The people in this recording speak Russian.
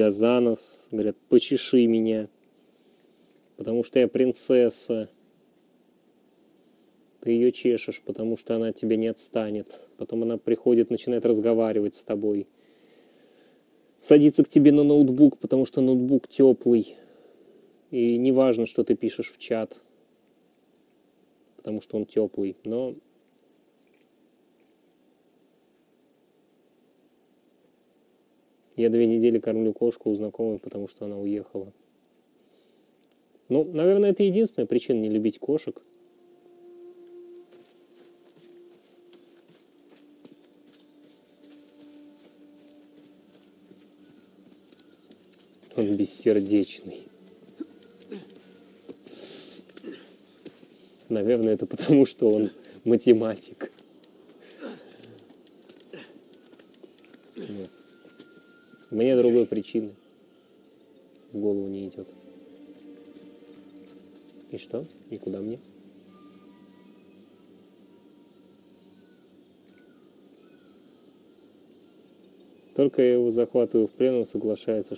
тебя за нос, говорят, почеши меня, потому что я принцесса. Ты ее чешешь, потому что она от тебя не отстанет. Потом она приходит, начинает разговаривать с тобой. Садится к тебе на ноутбук, потому что ноутбук теплый. И не важно, что ты пишешь в чат, потому что он теплый. Но Я две недели кормлю кошку у знакомой, потому что она уехала. Ну, наверное, это единственная причина не любить кошек. Он бессердечный. Наверное, это потому, что он математик. Нет. Мне другой причины в голову не идет. И что? И куда мне? Только я его захватываю в плен, он соглашается,